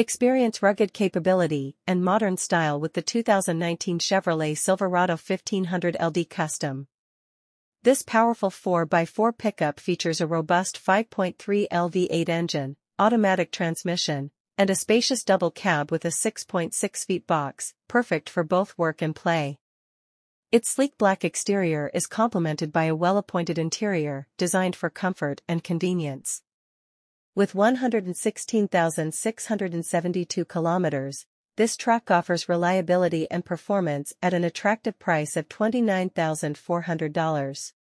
Experience rugged capability and modern style with the 2019 Chevrolet Silverado 1500 LD Custom. This powerful 4x4 pickup features a robust 5.3 LV8 engine, automatic transmission, and a spacious double cab with a 6.6 feet box, perfect for both work and play. Its sleek black exterior is complemented by a well-appointed interior, designed for comfort and convenience. With 116,672 kilometers, this truck offers reliability and performance at an attractive price of $29,400.